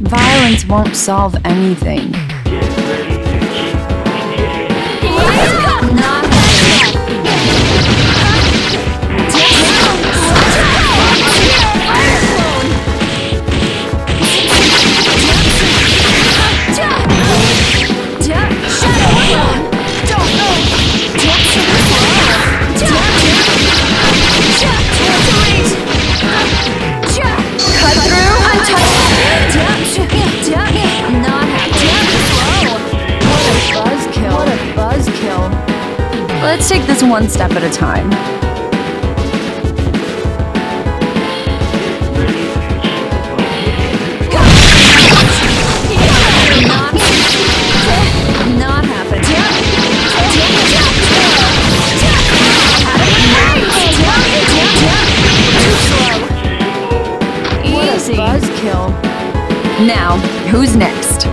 Violence won't solve anything. Let's take this one step at a time. Not happening. Easy. Buzzkill. Now, who's next?